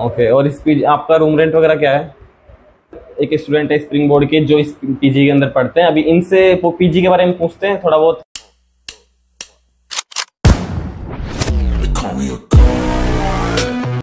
Okay और इस PG आपका रूम रेंट वगैरह क्या है? एक स्टूडेंट है स्प्रिंग बोर्ड के, जो इस पीजी के अंदर पढ़ते हैं। अभी इनसे पीजी के बारे में पूछते हैं, थोड़ा बहुत।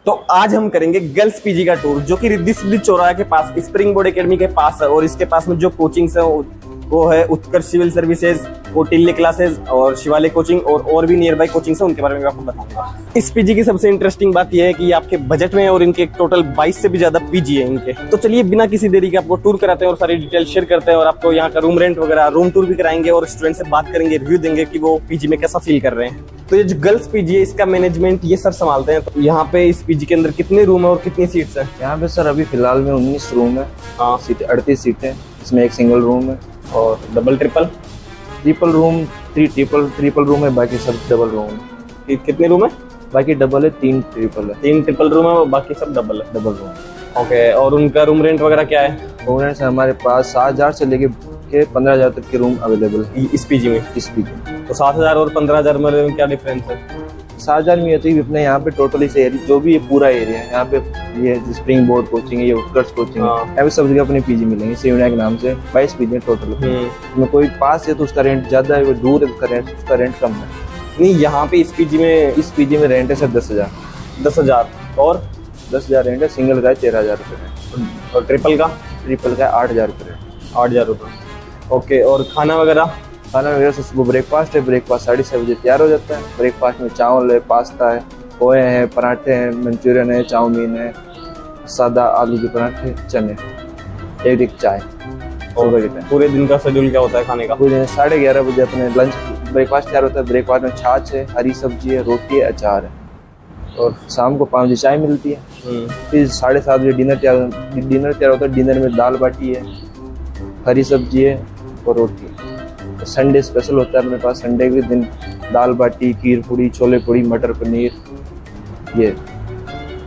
तो आज हम करेंगे गर्ल्स पीजी का टूर जो कि रिद्धि सिद्धि चौराहा के पास स्प्रिंग बोर्ड एकेडमी के पास है, और इसके पास में जो कोचिंग्स है, वो है Utkarsh civil services Kautilya classes और शिवालय कोचिंग और और भी नियर बाई कोचिंग है उनके बारे में आपको बताऊँगा। इस पीजी की सबसे इंटरेस्टिंग बात यह है कि आपके बजट में और इनके टोटल 22 से भी ज़्यादा पीजी है इनके। तो चलिए बिना किसी देरी के आपको टूर कराते हैं और सारी डिटेल शेयर करते हैं और आपको यहाँ का रूम रेंट वगैरह रूम टूर भी कराएँगे और स्टूडेंट से बात करेंगे रिव्यू देंगे कि वो पीजी में कैसा फील कर रहे हैं। तो ये जो गर्ल्स पीजी है इसका मैनेजमेंट ये सर संभालते हैं। तो यहाँ पे इस पीजी के अंदर कितने रूम है और कितनी सीट्स है? यहाँ पे सर अभी फ़िलहाल में 19 रूम है। हाँ। सीट अड़तीस सीटें इसमें एक सिंगल रूम है और double triple triple room three triple triple room है बाकी सब डबल रूम है। कितने रूम है? बाकी डबल है तीन ट्रिपल है। तीन ट्रिपल रूम है और बाकी सब डबल है। डबल रूम ओके और उनका रूम रेंट वगैरह क्या है? रूम रेंट हमारे पास सात हज़ार से लेके के पंद्रह हज़ार तक के रूम अवेलेबल है। इस पीजी में? इस पी तो सात हज़ार और पंद्रह हज़ार में क्या डिफरेंस है? सात हज़ार में ये तो अपने यहाँ पे टोटल इस एरिया जो भी ये पूरा एरिया है यहाँ पे ये स्प्रिंग बोर्ड कोचिंग है ये उत्कर्ष कोचिंग है हाँ। यहाँ पे सब जगह अपने पीजी मिलेंगे सेवन के नाम से बाईस पीजी टोटल हम्म। में कोई पास है तो उसका रेंट ज़्यादा है वो दूर है तो उसका रेंट उसका रेंट कम है। नहीं यहाँ पे इस पीजी में इस पीजी में रेंट है सर दस हज़ार। दस हज़ार। और? दस हज़ार रेंट है सिंगल का है तेरह हज़ार रुपये और ट्रिपल का? ट्रिपल का है आठ हज़ार रुपये आठ हज़ार रुपये ओके और खाना वगैरह? खाना वगैरह से सुबह ब्रेकफास्ट है ब्रेकफास्ट साढ़े छः बजे तैयार हो जाता है। ब्रेकफास्ट में चावल है पास्ता है पोहे हैं पराठे हैं मंचूरियन है चाउमीन है सादा आलू के पराठे चने एक एक चाय। सुबह के टाइम पूरे दिन का शेड्यूल क्या होता है खाने का? पूरे साढ़े ग्यारह बजे अपने लंच ब्रेकफास्ट तैयार होता है। ब्रेकफास्ट में छाछ है हरी सब्ज़ी है रोटी है अचार है। और शाम को पाँच बजे चाय मिलती है। हम्म, फिर साढ़े सात बजे डिनर तैयार डिनर तैयार होता है डिनर में दाल बाटी है हरी सब्ज़ी है और रोटी है। संडे स्पेशल होता है अपने पास। संडे के दिन दाल बाटी खीर पूड़ी छोले पूड़ी मटर पनीर ये।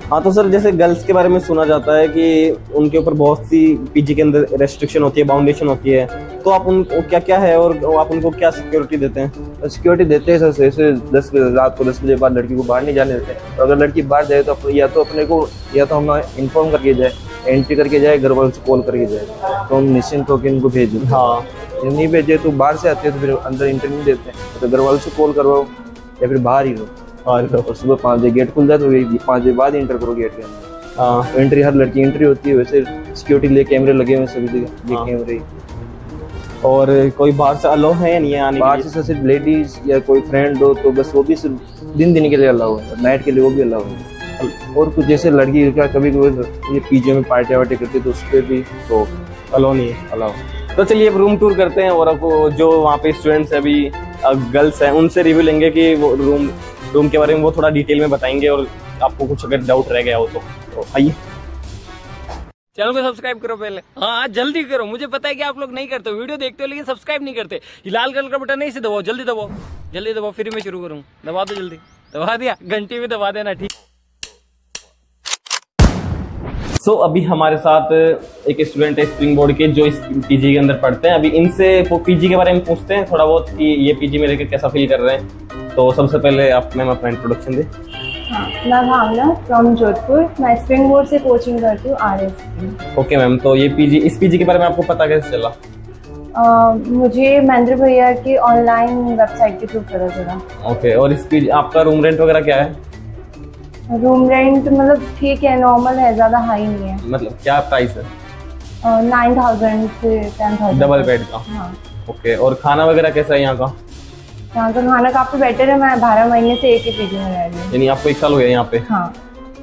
हाँ तो सर जैसे गर्ल्स के बारे में सुना जाता है कि उनके ऊपर बहुत सी पीजी के अंदर रेस्ट्रिक्शन होती है बाउंडेशन होती है। तो आप उनको क्या क्या है और आप उनको क्या सिक्योरिटी देते हैं? सिक्योरिटी देते हैं सर ऐसे दस बजे रात को दस बजे बाद लड़की को बाहर नहीं जाने देते। और अगर लड़की बाहर जाए तो या तो अपने को या तो हम इन्फॉर्म करके जाए एंट्री करके जाए घर वालों से कॉल करके जाए। तो हम निश्चिंत होकर इनको भेज देते हैं। नहीं भेजे तो बाहर से आते हैं तो फिर अंदर नहीं देते। हैं तो घर वालों से कॉल करवाओ या फिर बाहर ही रहो। और और सुबह पाँच बजे गेट खुल जाए तो वही पाँच बजे बाद इंटर करो गेट के अंदर। हाँ। तो एंट्री हर लड़की एंट्री होती है वैसे सिक्योरिटी लिए कैमरे लगे हुए सभी जगह। ये हाँ। कैमरे और कोई बाहर से अलो है या नहीं है आने बाहर से सिर्फ़ लेडीज़ या कोई फ्रेंड हो तो बस वो भी सिर्फ़ दिन दिन के लिए अलाउ है। नाइट के लिए वो भी अलाउ है। और कुछ जैसे लड़की का कभी कभी ये पीजे में पार्टी वार्टी करती है तो उस पर भी तो अलो नहीं है। अलाउ तो चलिए अब रूम टूर करते हैं और आपको जो वहाँ पे स्टूडेंट्स हैं अभी गर्ल्स हैं उनसे रिव्यू लेंगे कि वो रूम रूम के बारे में वो थोड़ा डिटेल में बताएँगे और आपको कुछ अगर डाउट रह गया हो तो, तो आइए। चैनल को सब्सक्राइब करो पहले। हाँ जल्दी करो। मुझे पता है कि आप लोग नहीं करते वीडियो देखते हो लेकिन सब्सक्राइब नहीं करते। लाल कलर का बटन नहीं से दबाओ। जल्दी दबाओ। जल्दी दबाओ फिर मैं शुरू करूँ। दबा दो जल्दी। दबा दिया। घंटी भी दबा देना ठीक। सो so, अभी हमारे साथ एक स्टूडेंट है स्प्रिंग बोर्ड के जो इस पीजी के अंदर पढ़ते हैं। अभी इनसे वो पीजी के बारे में पूछते हैं थोड़ा बहुत कि ये पीजी में रहकर कैसा फील कर रहे हैं। तो सबसे पहले आप मैम अपना इंट्रोडक्शन दे। हाँ मैं भावना फ्रॉम जोधपुर। मैं स्प्रिंग बोर्ड से कोचिंग करती हूँ आर एस ओके मैम तो ये पीजी इस पीजी के बारे में आपको पता कैसे चला? मुझे महेंद्र भैया की ऑनलाइन वेबसाइट के थ्रू पता चला। ओके और इस पीजी आपका रूम रेंट वगैरह क्या है? रूम रेंट मतलब ठीक है नॉर्मल है ज़्यादा हाई नहीं है। मतलब क्या प्राइस है? नाइन थाउज़ेंड से टेन थाउज़ेंड डबल बेड का? हाँ। ओके और खाना वगैरह कैसा है यहाँ का? यहाँ का खाना काफ़ी बेटर है मैं बारह महीने से एक ही पीजी में रह रही हूँ। यानी आपको एक साल हो गया यहाँ पे? हाँ।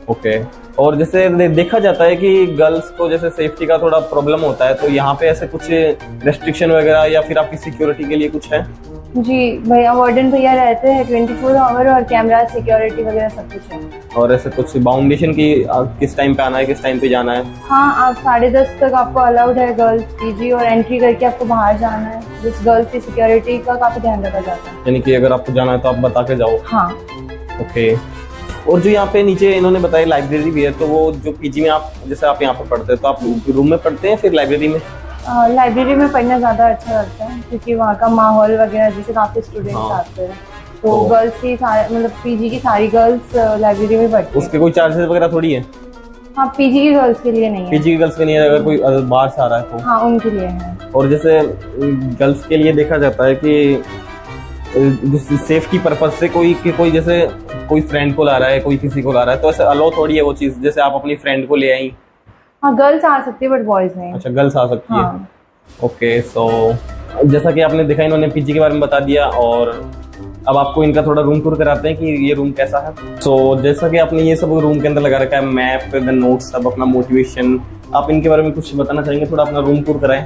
ओके और जैसे देखा जाता है कि गर्ल्स को जैसे सेफ्टी का थोड़ा प्रॉब्लम होता है तो यहाँ पे ऐसे कुछ रेस्ट्रिक्शन वगैरह या फिर आपकी सिक्योरिटी के लिए कुछ है? जी भैया वार्डन भैया रहते हैं ट्वेंटी फोर आवर और कैमरा सिक्योरिटी वगैरह सब कुछ है। और ऐसे कुछ बाउंडेशन की किस टाइम पे आना है किस टाइम पे जाना है? हाँ आप साढ़े दस तक आपको अलाउड है गर्ल्स पीजी और एंट्री करके आपको बाहर जाना है। जिस गर्ल्स की सिक्योरिटी का काफ़ी ध्यान रखा जाता है। यानी कि अगर आपको जाना है तो आप बता के जाओ। हाँ। ओके। और जो यहाँ पे नीचे इन्होंने बताया लाइब्रेरी भी है तो वो जो पीजी में आप जैसे आप यहाँ पे पढ़ते हैं तो आप रूम में पढ़ते हैं फिर लाइब्रेरी में? लाइब्रेरी में पढ़ना ज़्यादा अच्छा लगता है क्योंकि वहाँ का माहौल वगैरह जैसे काफ़ी स्टूडेंट्स हाँ। आते हैं तो तो- गर्ल्स की सारे मतलब पीजी की सारी गर्ल्स लाइब्रेरी में पढ़ती उसके कोई चार्जेस वगैरह थोड़ी है? हाँ पीजी की गर्ल्स के लिए नहीं है। पीजी की गर्ल्स के है अगर कोई बाहर से आ रहा है तो? हाँ उनके लिए है। और जैसे गर्ल्स के लिए देखा जाता है कि सेफ्टी पर्पज से कोई कि कोई जैसे कोई फ्रेंड को ला रहा है कोई किसी को ला रहा है तो ऐसे अलो थोड़ी है वो चीज़ जैसे आप अपनी फ्रेंड को ले आई। हाँ गर्ल्स आ सकती है बट बॉयज़ नहीं। अच्छा गर्ल्स आ सकती हाँ. है। ओके सो जैसा कि आपने देखा इन्होंने पीजी के बारे में बता दिया और अब आपको इनका थोड़ा रूम टूर कराते हैं कि ये रूम कैसा है। सो so, जैसा कि आपने ये सब रूम के अंदर लगा रखा है मैप नोट नोट्स सब अपना मोटिवेशन आप इनके बारे में कुछ बताना चाहेंगे? थोड़ा अपना रूम टूर कराएँ।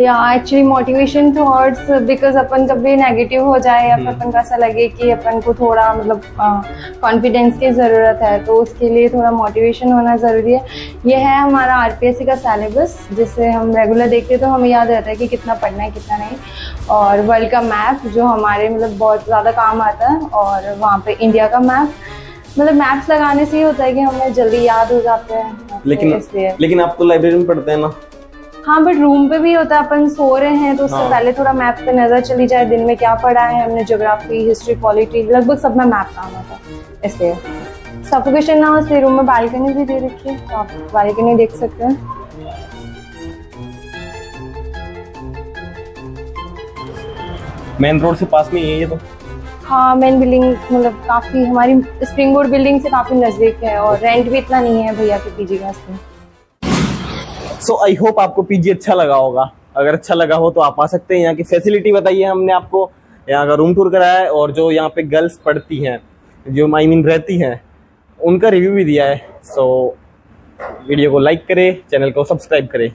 या एक्चुअली मोटिवेशन थॉट्स बिकॉज़ अपन जब भी नेगेटिव हो जाए या फिर हम्म। अपन को ऐसा लगे कि अपन को थोड़ा मतलब कॉन्फिडेंस की ज़रूरत है तो उसके लिए थोड़ा मोटिवेशन होना ज़रूरी है। ये है हमारा आरपीएससी का सिलेबस जिसे हम रेगुलर देखते हैं तो हमें याद रहता है कि कितना पढ़ना है कितना नहीं। और वर्ल्ड का मैप जो हमारे मतलब बहुत ज़्यादा काम आता है और वहाँ पे इंडिया का मैप मतलब मैप्स लगाने से ही होता है कि हमें जल्दी याद हो जाते हैं तो लेकिन लेकिन आप तो लाइब्रेरी में पढ़ते हैं ना। हाँ बट रूम पे भी होता है अपन सो रहे हैं तो उससे हाँ। पहले थोड़ा मैप पे नज़र चली जाए दिन में क्या पढ़ा है हमने ज्योग्राफी हिस्ट्री पॉलिटी लगभग सब में मैप काम आता है इसलिए। सफोकेशन ना हो इसलिए रूम में बालकनी भी दे रखी है तो आप बालकनी देख सकते हैं। मेन रोड से पास में ही है ये तो। हाँ मेन बिल्डिंग मतलब काफ़ी हमारी स्प्रिंग बोर्ड बिल्डिंग से काफ़ी नज़दीक है और रेंट भी इतना नहीं है भैया के पीजी का इसमें सो आई होप आपको पीजी अच्छा लगा होगा। अगर अच्छा लगा हो तो आप आ सकते हैं यहाँ की फैसिलिटी बताइए हमने आपको। यहाँ का रूम टूर कराया है और जो यहाँ पे गर्ल्स पढ़ती हैं जो आई मीन रहती हैं उनका रिव्यू भी दिया है। सो so, वीडियो को लाइक करें चैनल को सब्सक्राइब करें।